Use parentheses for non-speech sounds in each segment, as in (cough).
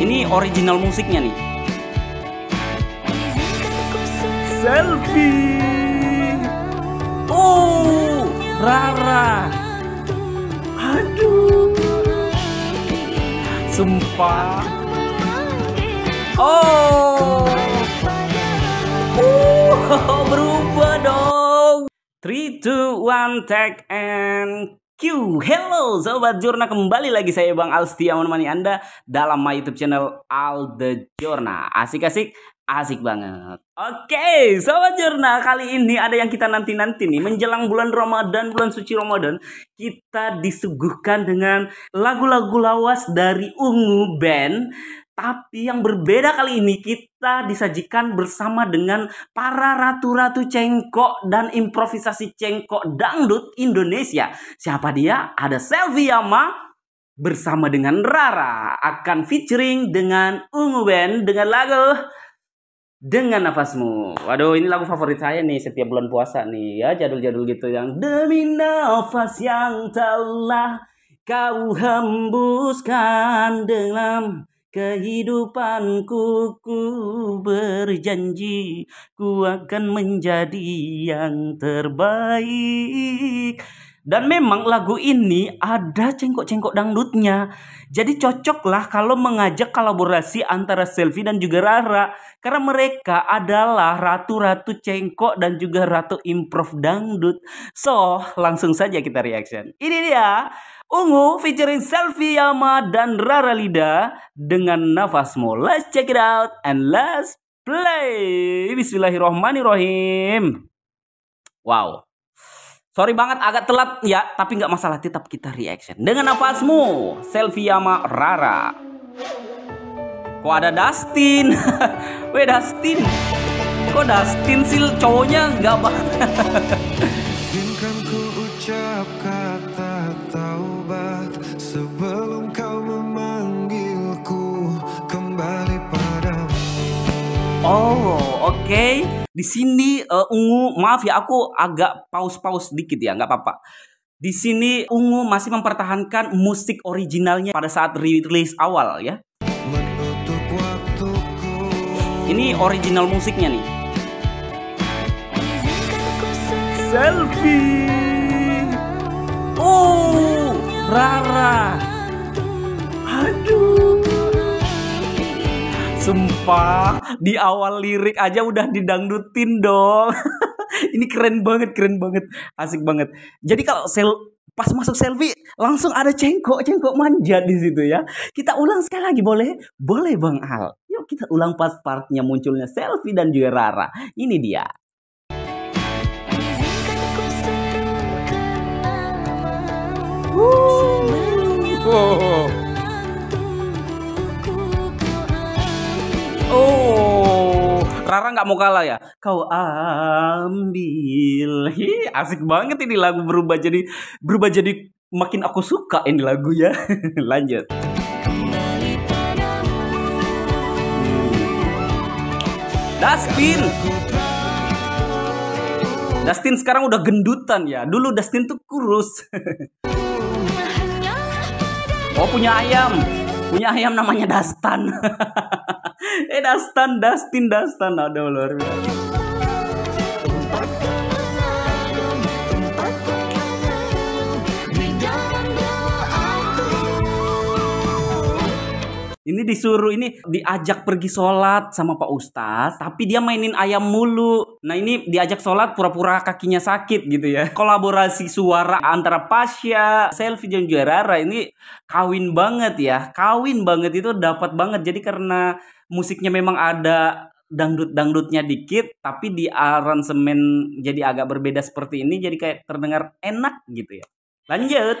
Ini original musiknya nih. Selfie. Oh, Rara. Aduh. Sumpah. Oh. Uh, (laughs) berubah dong. 3, 2, 1, take and Q. Hello Sobat Jurna, kembali lagi saya Bang Al setia menemani Anda dalam my YouTube channel Al The Jurna. Asik-asik, asik banget. Oke, Sobat Jurna, kali ini ada yang kita nanti-nanti nih. Menjelang bulan Ramadan, bulan suci Ramadan, kita disuguhkan dengan lagu-lagu lawas dari Ungu Band tapi yang berbeda kali ini kita disajikan bersama dengan para ratu-ratu cengkok dan improvisasi cengkok dangdut Indonesia. Siapa dia? Ada Selvi Yama bersama dengan Rara akan featuring dengan Ungu Band dengan lagu dengan nafasmu. Waduh, ini lagu favorit saya nih setiap bulan puasa nih ya, jadul-jadul gitu yang demi nafas yang telah kau hembuskan dalam Kehidupanku ku berjanji ku akan menjadi yang terbaik. Dan memang lagu ini ada cengkok-cengkok dangdutnya. Jadi cocoklah kalau mengajak kolaborasi antara Selfie dan juga Rara. Karena mereka adalah ratu-ratu cengkok dan juga ratu improv dangdut. So, langsung saja kita reaction. Ini dia Ungu featuring Selfie Yama dan Rara Lida dengan nafasmu. Let's check it out and let's play. Bismillahirrohmanirrohim. Wow. Sorry banget agak telat ya, tapi nggak masalah tetap kita reaction. Dengan nafasmu, Selfie Yama Rara. Kok ada Dustin? (laughs) Weh Dustin. Kok Dustin sih cowoknya nggak banget? (laughs) Oh, oke. Okay. Di sini uh, ungu, maaf ya aku agak pause-pause dikit ya, nggak apa-apa. Di sini ungu masih mempertahankan musik originalnya pada saat rilis awal ya. Ini original musiknya nih. Selfie. Oh, Rara. Aduh. Sumpah, di awal lirik aja udah didangdutin dong. (laughs) Ini keren banget, keren banget, asik banget. Jadi kalau sel pas masuk selfie langsung ada cengkok, cengkok manja di situ ya. Kita ulang sekali lagi boleh? Boleh Bang Al. Yuk kita ulang pas partnya munculnya selfie dan juga Rara. Ini dia. Rara nggak mau kalah ya? Kau ambil. Hi, asik banget ini lagu berubah jadi berubah jadi makin aku suka ini lagu ya. (laughs) Lanjut. Dustin. Dustin sekarang udah gendutan ya. Dulu Dustin tuh kurus. (laughs) oh punya ayam. Punya ayam namanya Dastan. (laughs) eh Dastan, Dustin, Dastan. Aduh luar biasa. Ini disuruh ini diajak pergi sholat sama Pak Ustadz, tapi dia mainin ayam mulu. Nah ini diajak sholat pura-pura kakinya sakit gitu ya. (laughs) Kolaborasi suara antara Pasya, Selfie dan juga Rara ini kawin banget ya. Kawin banget itu dapat banget. Jadi karena musiknya memang ada dangdut-dangdutnya dikit, tapi di aransemen jadi agak berbeda seperti ini, jadi kayak terdengar enak gitu ya. Lanjut.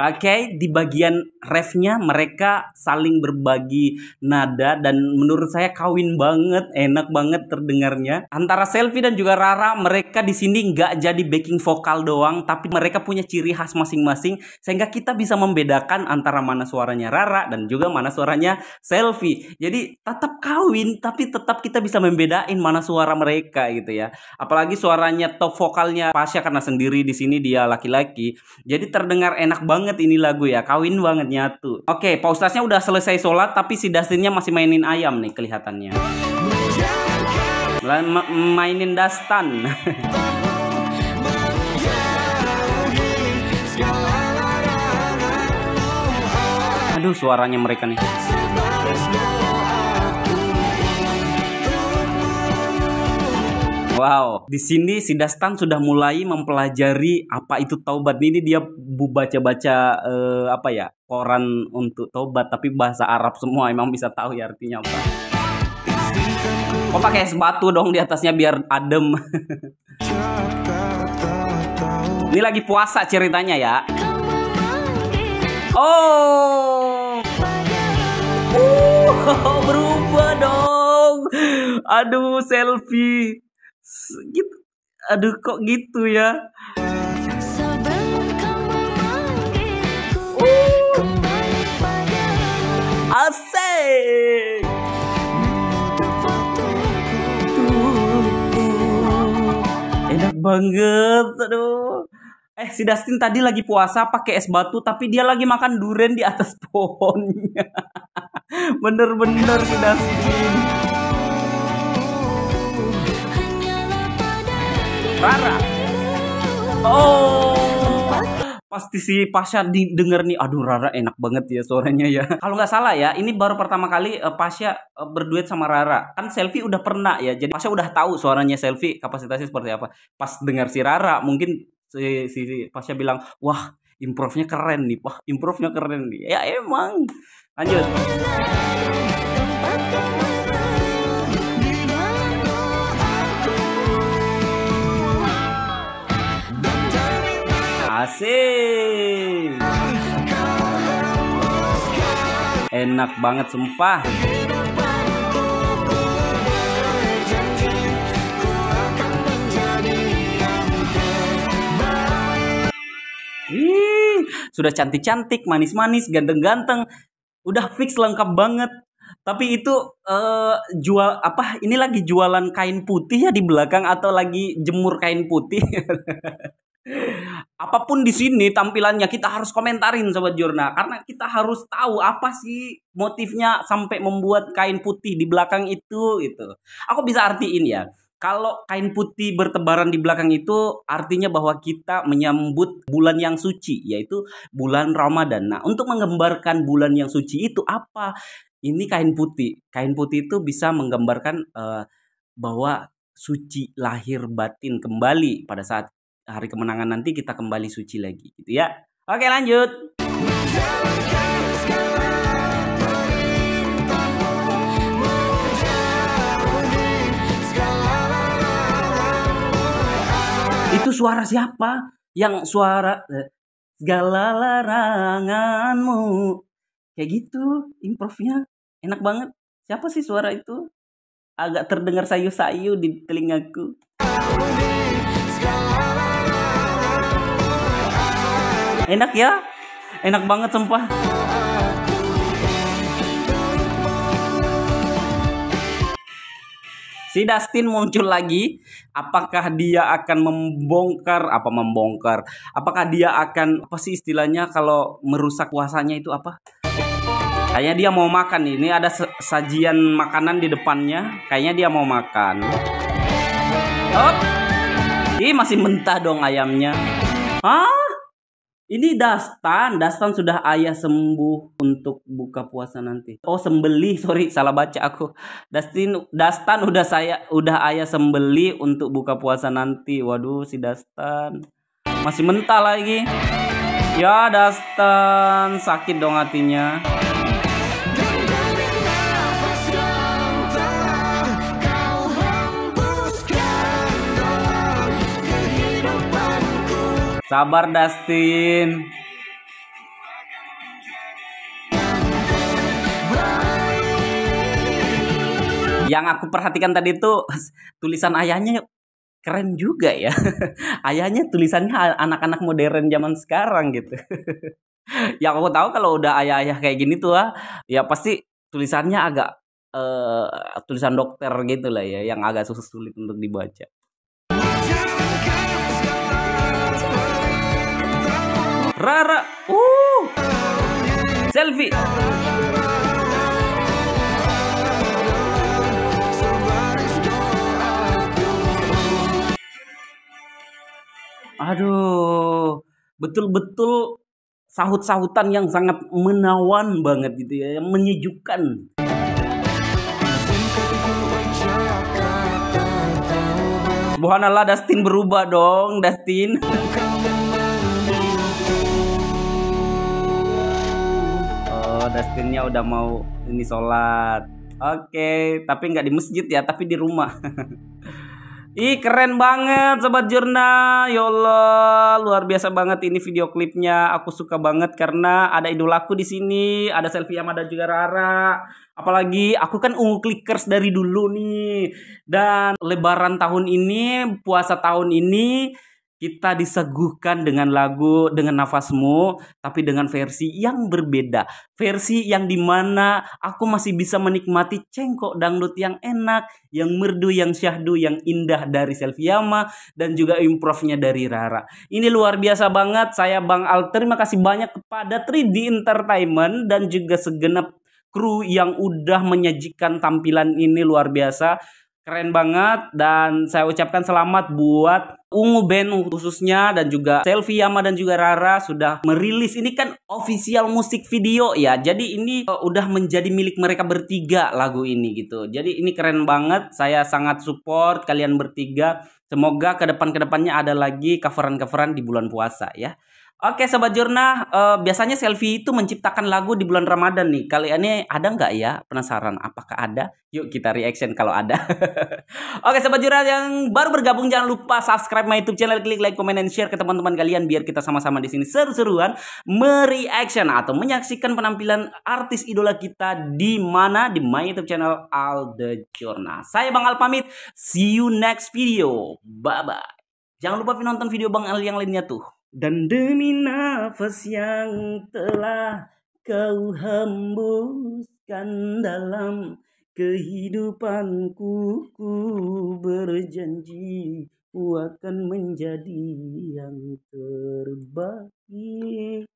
Oke, okay, di bagian refnya mereka saling berbagi nada dan menurut saya kawin banget, enak banget terdengarnya. Antara Selfie dan juga Rara, mereka di sini nggak jadi backing vokal doang, tapi mereka punya ciri khas masing-masing sehingga kita bisa membedakan antara mana suaranya Rara dan juga mana suaranya Selfie. Jadi tetap kawin, tapi tetap kita bisa membedain mana suara mereka gitu ya. Apalagi suaranya top vokalnya Pasha karena sendiri di sini dia laki-laki, jadi terdengar enak banget banget ini lagu ya, kawin banget nyatu. Oke, Pak Ustaznya udah selesai sholat tapi si Dustinnya masih mainin ayam nih kelihatannya. Ma mainin Dastan. (laughs) Aduh suaranya mereka nih. Di sini si Dastan sudah mulai mempelajari apa itu taubat. Ini dia baca-baca uh, apa ya koran untuk taubat, tapi bahasa Arab semua. Emang bisa tahu ya artinya apa? Kok pakai es batu dong di atasnya biar adem. (laughs) Ini lagi puasa ceritanya ya. Oh. Uh, (laughs) berubah dong. Aduh, selfie gitu. Aduh kok gitu ya? Asik. Enak banget Aduh. Eh si Dustin tadi lagi puasa pakai es batu tapi dia lagi makan duren di atas pohonnya. (laughs) Bener-bener si Dustin. Rara. Oh. Pasti si Pasha didengar nih, aduh Rara enak banget ya suaranya ya. (laughs) Kalau nggak salah ya, ini baru pertama kali uh, Pasha uh, berduet sama Rara. Kan Selfie udah pernah ya, jadi Pasha udah tahu suaranya Selfie kapasitasnya seperti apa. Pas dengar si Rara, mungkin si, si, si Pasha bilang, wah improve-nya keren nih, wah improve-nya keren nih. Ya emang. Lanjut. Asik. Enak banget sumpah. Sudah cantik-cantik, manis-manis, ganteng-ganteng. Udah fix lengkap banget. Tapi itu uh, jual apa? Ini lagi jualan kain putih ya di belakang atau lagi jemur kain putih? (laughs) Apa pun di sini tampilannya kita harus komentarin sobat Jurna karena kita harus tahu apa sih motifnya sampai membuat kain putih di belakang itu itu. Aku bisa artiin ya. Kalau kain putih bertebaran di belakang itu artinya bahwa kita menyambut bulan yang suci yaitu bulan Ramadan. Nah, untuk menggambarkan bulan yang suci itu apa? Ini kain putih. Kain putih itu bisa menggambarkan uh, bahwa suci lahir batin kembali pada saat hari kemenangan nanti kita kembali suci lagi gitu ya. Oke lanjut. Itu suara siapa? Yang suara eh, segala laranganmu. Kayak gitu improve-nya. Enak banget. Siapa sih suara itu? Agak terdengar sayu-sayu di telingaku. Enak ya? Enak banget sumpah. Si Dustin muncul lagi. Apakah dia akan membongkar apa membongkar? Apakah dia akan apa sih istilahnya kalau merusak puasanya itu apa? Kayaknya dia mau makan. Ini ada sajian makanan di depannya. Kayaknya dia mau makan. Oh. Ih, masih mentah dong ayamnya. Hah? Ini Dastan, Dastan sudah ayah sembuh untuk buka puasa nanti. Oh sembeli, sorry salah baca aku. Dastin, Dastan udah saya udah ayah sembeli untuk buka puasa nanti. Waduh si Dastan masih mentah lagi. Ya Dastan sakit dong hatinya. Sabar Dustin. Yang aku perhatikan tadi itu (laughs) tulisan ayahnya keren juga ya. (laughs) Ayahnya tulisannya anak-anak modern zaman sekarang gitu. (laughs) Yang aku tahu kalau udah ayah-ayah kayak gini tuh ah, ya pasti tulisannya agak uh, tulisan dokter gitu lah ya yang agak susah sulit untuk dibaca. Rara, uh, selfie. Aduh, betul-betul sahut-sahutan yang sangat menawan banget gitu ya, yang menyejukkan. Subhanallah Dustin berubah dong, Dustin. (laughs) Dustinnya udah mau ini sholat. Oke, tapi nggak di masjid ya, tapi di rumah. (laughs) Ih keren banget Sobat Jurna Ya luar biasa banget ini video klipnya Aku suka banget karena ada idolaku di sini Ada selfie yang ada juga Rara Apalagi aku kan ungu clickers dari dulu nih Dan lebaran tahun ini Puasa tahun ini kita diseguhkan dengan lagu dengan nafasmu tapi dengan versi yang berbeda. Versi yang di mana aku masih bisa menikmati cengkok dangdut yang enak yang merdu yang syahdu yang indah dari Selviama dan juga improvnya dari Rara. Ini luar biasa banget saya Bang Al. Terima kasih banyak kepada 3D Entertainment dan juga segenap kru yang udah menyajikan tampilan ini luar biasa. Keren banget dan saya ucapkan selamat buat Ungu Band khususnya dan juga Selfie Yama dan juga Rara sudah merilis ini kan official musik video ya. Jadi ini uh, udah menjadi milik mereka bertiga lagu ini gitu. Jadi ini keren banget. Saya sangat support kalian bertiga. Semoga ke depan ke depannya ada lagi coveran-coveran di bulan puasa ya. Oke Sobat Jurnah, uh, biasanya selfie itu menciptakan lagu di bulan Ramadan nih. Kali ini ada nggak ya? Penasaran apakah ada? Yuk kita reaction kalau ada. (laughs) Oke Sobat Jurnah yang baru bergabung jangan lupa subscribe my YouTube channel, klik like, comment, dan share ke teman-teman kalian biar kita sama-sama di sini seru-seruan mereaction atau menyaksikan penampilan artis idola kita di mana di my YouTube channel Alde Jurnah. Saya Bang Al pamit. See you next video. Bye bye. Jangan lupa nonton video Bang Al yang lainnya tuh. Dan demi nafas yang telah kau hembuskan dalam kehidupanku ku berjanji ku akan menjadi yang terbaik